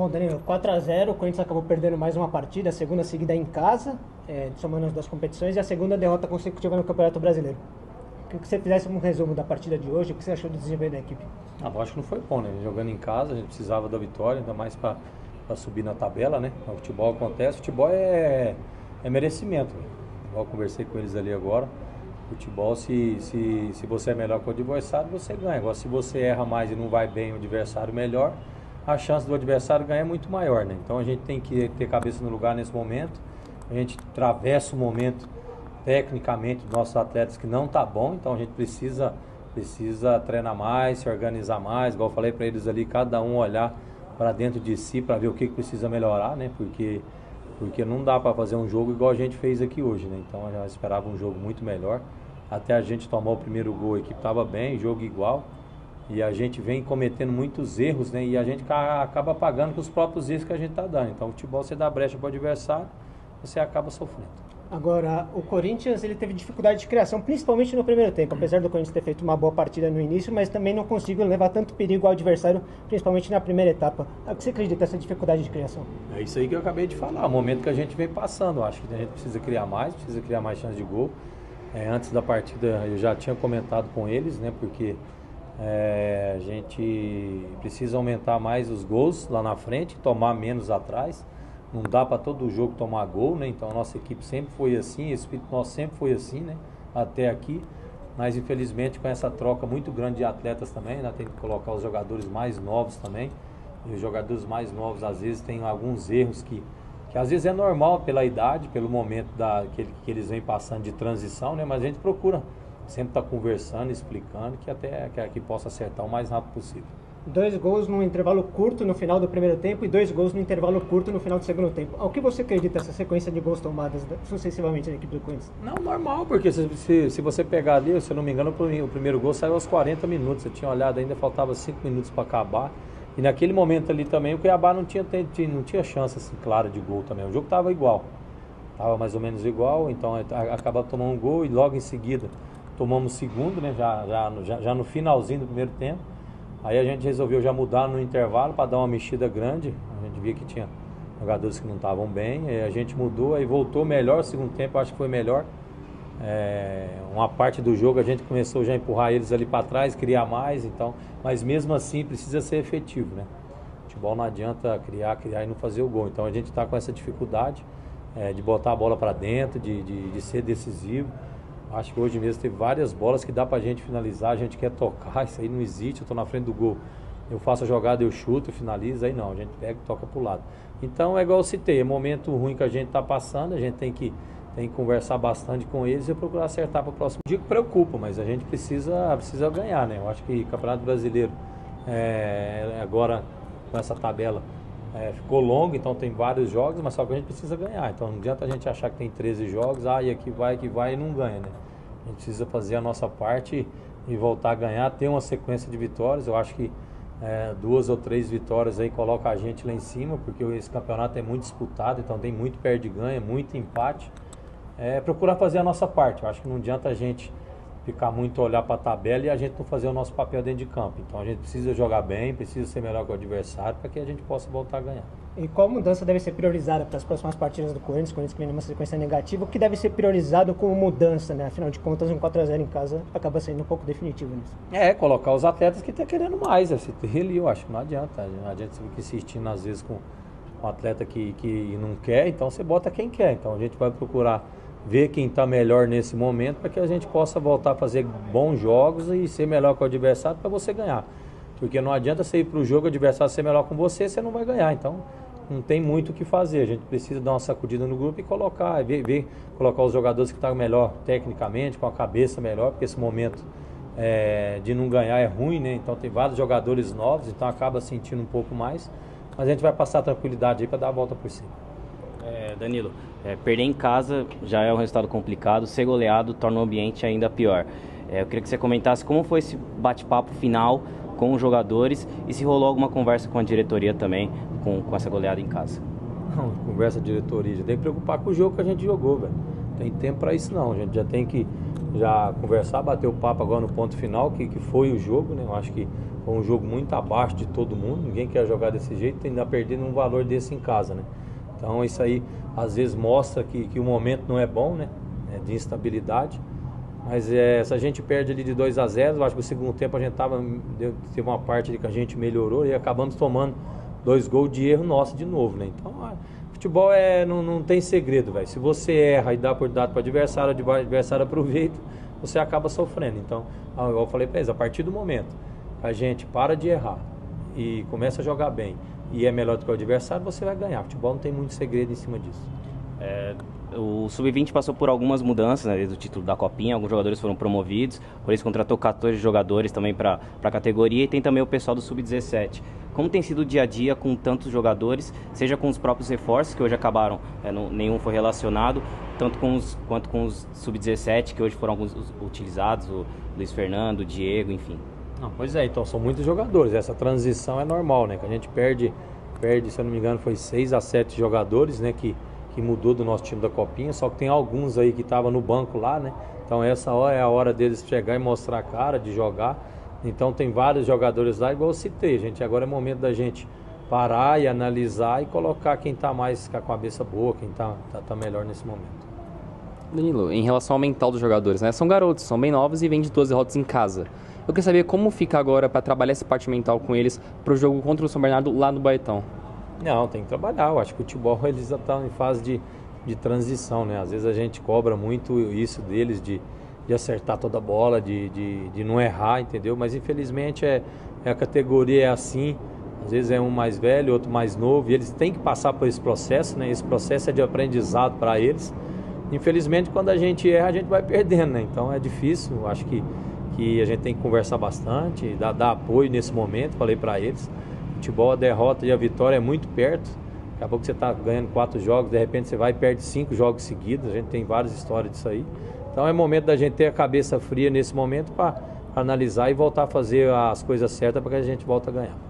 Bom, Danilo, 4x0, o Corinthians acabou perdendo mais uma partida, a segunda seguida em casa, é, somando as duas competições, e a segunda derrota consecutiva no Campeonato Brasileiro. Queria que você fizesse um resumo da partida de hoje, o que você achou do desempenho da equipe? Ah, eu acho que não foi bom, né? Jogando em casa, a gente precisava da vitória, ainda mais para subir na tabela, né? O futebol acontece, o futebol é, é merecimento. Né? Eu conversei com eles ali agora. Futebol, se, se, se você é melhor que o adversário, você ganha. Agora, se você erra mais e não vai bem o adversário melhor, a chance do adversário ganhar é muito maior, né? Então a gente tem que ter cabeça no lugar nesse momento. A gente atravessa o momento tecnicamente dos nossos atletas que não tá bom, então a gente precisa precisa treinar mais, se organizar mais, igual eu falei para eles ali, cada um olhar para dentro de si para ver o que, precisa melhorar, né? Porque porque não dá para fazer um jogo igual a gente fez aqui hoje, né? Então gente esperava um jogo muito melhor. Até a gente tomar o primeiro gol, a equipe estava bem, jogo igual. E a gente vem cometendo muitos erros, né? E a gente acaba pagando com os próprios erros que a gente está dando. Então, o futebol você dá brecha para o adversário, você acaba sofrendo. Agora, o Corinthians ele teve dificuldade de criação, principalmente no primeiro tempo, apesar do Corinthians ter feito uma boa partida no início, mas também não conseguiu levar tanto perigo ao adversário, principalmente na primeira etapa. O que você acredita dessa dificuldade de criação? É isso aí que eu acabei de falar, o momento que a gente vem passando. Acho que a gente precisa criar mais, precisa criar mais chance de gol. É, antes da partida eu já tinha comentado com eles, né? Porque é, a gente precisa aumentar mais os gols lá na frente, tomar menos atrás. Não dá para todo jogo tomar gol, né? Então a nossa equipe sempre foi assim, esse espírito nosso sempre foi assim, né? Até aqui. Mas infelizmente com essa troca muito grande de atletas também, né? tem que colocar os jogadores mais novos também. E os jogadores mais novos às vezes têm alguns erros que, que às vezes é normal pela idade, pelo momento da, que, que eles vêm passando de transição, né? Mas a gente procura sempre está conversando, explicando, que até que, que possa acertar o mais rápido possível. Dois gols num intervalo curto no final do primeiro tempo e dois gols no intervalo curto no final do segundo tempo. Ao que você acredita essa sequência de gols tomadas sucessivamente na equipe do Corinthians? Não, normal, porque se, se, se, você pegar ali, se eu não me engano, o primeiro gol saiu aos 40 minutos. Eu tinha olhado, ainda faltava 5 minutos para acabar. E naquele momento ali também o Cuiabá não tinha, não tinha chance assim, clara de gol também. O jogo estava igual. Estava mais ou menos igual, então acabava tomando um gol e logo em seguida tomamos segundo, né? Já, já, já, já no finalzinho do primeiro tempo. Aí a gente resolveu já mudar no intervalo para dar uma mexida grande. A gente via que tinha jogadores que não estavam bem. Aí a gente mudou, aí voltou melhor. O segundo tempo acho que foi melhor. É, uma parte do jogo a gente começou já a empurrar eles ali para trás, criar mais. Então, mas mesmo assim precisa ser efetivo, né? Futebol não adianta criar, criar e não fazer o gol. Então a gente está com essa dificuldade é, de botar a bola para dentro, de, de, de ser decisivo. Acho que hoje mesmo teve várias bolas que dá pra gente finalizar, a gente quer tocar, isso aí não existe, eu tô na frente do gol. Eu faço a jogada, eu chuto, finalizo, aí não, a gente pega e toca pro lado. Então é igual eu citei, é momento ruim que a gente tá passando, a gente tem que, tem que conversar bastante com eles e procurar acertar para o próximo dia. Preocupa, mas a gente precisa, precisa ganhar, né? Eu acho que Campeonato Brasileiro é, agora com essa tabela é, ficou longo, então tem vários jogos, mas só que a gente precisa ganhar. Então não adianta a gente achar que tem 13 jogos, ah, e aqui vai, que vai e não ganha, né? A gente precisa fazer a nossa parte e voltar a ganhar, ter uma sequência de vitórias. Eu acho que é, duas ou três vitórias aí coloca a gente lá em cima, porque esse campeonato é muito disputado, então tem muito perde-ganha, muito empate. É, procurar fazer a nossa parte. Eu acho que não adianta a gente ficar muito olhar para a tabela e a gente não fazer o nosso papel dentro de campo. Então a gente precisa jogar bem, precisa ser melhor que o adversário para que a gente possa voltar a ganhar. E qual mudança deve ser priorizada para as próximas partidas do Corinthians? O Corinthians vem numa sequência negativa. O que deve ser priorizado como mudança, né? Afinal de contas, um 4x0 em casa acaba sendo um pouco definitivo nisso. É, colocar os atletas que estão tá querendo mais. Esse ali, eu acho que não adianta. Não adianta você ficar insistindo, às vezes, com um atleta que, que não quer, então você bota quem quer. Então a gente vai procurar ver quem está melhor nesse momento para que a gente possa voltar a fazer bons jogos e ser melhor com o adversário para você ganhar. Porque não adianta você ir para o jogo, o adversário ser melhor com você, você não vai ganhar. Então não tem muito o que fazer. A gente precisa dar uma sacudida no grupo e colocar, ver, ver colocar os jogadores que estão melhor tecnicamente, com a cabeça melhor, porque esse momento é, de não ganhar é ruim, né? Então tem vários jogadores novos, então acaba sentindo um pouco mais. Mas a gente vai passar tranquilidade aí para dar a volta por cima. É, Danilo, é, perder em casa já é um resultado complicado, ser goleado torna o ambiente ainda pior. É, eu queria que você comentasse como foi esse bate-papo final com os jogadores e se rolou alguma conversa com a diretoria também com, com essa goleada em casa. Não, conversa diretoria, já tem que preocupar com o jogo que a gente jogou, velho. Tem tempo para isso não, a gente já tem que já conversar, bater o papo agora no ponto final, que, que foi o jogo, né? Eu acho que Foi um jogo muito abaixo de todo mundo, ninguém quer jogar desse jeito, ainda perdendo um valor desse em casa, né? Então isso aí às vezes mostra que, que o momento não é bom, né? É de instabilidade. Mas é, se a gente perde ali de 2 a 0, eu acho que o segundo tempo a gente tava, deu, teve uma parte ali que a gente melhorou e acabamos tomando dois gols de erro nosso de novo, né? Então, ah, futebol é, não, não tem segredo, velho. Se você erra e dá por dado para adversário, o adversário aproveita, você acaba sofrendo. Então, eu falei para eles, a partir do momento a gente para de errar e começa a jogar bem e é melhor do que o adversário, você vai ganhar. Futebol não tem muito segredo em cima disso. É, o Sub-20 passou por algumas mudanças né, do título da Copinha, alguns jogadores foram promovidos, por isso contratou 14 jogadores também para a categoria e tem também o pessoal do Sub-17. Como tem sido o dia a dia com tantos jogadores, seja com os próprios reforços, que hoje acabaram, é, não, nenhum foi relacionado, tanto com os, quanto com os Sub-17, que hoje foram alguns utilizados, o Luiz Fernando, o Diego, enfim. Não, pois é, então são muitos jogadores, essa transição é normal, né? Que a gente perde, perde, se eu não me engano, foi 6 a 7 jogadores, né? Que que mudou do nosso time da Copinha, só que tem alguns aí que estavam no banco lá, né? Então essa hora é a hora deles chegar e mostrar a cara, de jogar. Então tem vários jogadores lá, igual eu citei, gente. Agora é momento da gente parar e analisar e colocar quem está mais com a cabeça boa, quem está tá, tá melhor nesse momento. Danilo, em relação ao mental dos jogadores, né? São garotos, são bem novos e vêm de 12 derrotas em casa. Eu queria saber como fica agora para trabalhar essa parte mental com eles para o jogo contra o São Bernardo lá no Baetão. Não, tem que trabalhar. Eu acho que o futebol eles já estão em fase de, de transição, né? Às vezes a gente cobra muito isso deles de, de acertar toda a bola, de, de, de não errar, entendeu? Mas infelizmente é, é a categoria é assim. Às vezes é um mais velho, outro mais novo, e eles têm que passar por esse processo, né? Esse processo é de aprendizado para eles. Infelizmente, quando a gente erra, a gente vai perdendo, né? Então é difícil. Acho que, que a gente tem que conversar bastante, dar, dar apoio nesse momento, falei para eles futebol, a derrota e a vitória é muito perto. Daqui a pouco você está ganhando quatro jogos, de repente você vai e perde cinco jogos seguidos. A gente tem várias histórias disso aí. Então é momento da gente ter a cabeça fria nesse momento para analisar e voltar a fazer as coisas certas para que a gente volte a ganhar.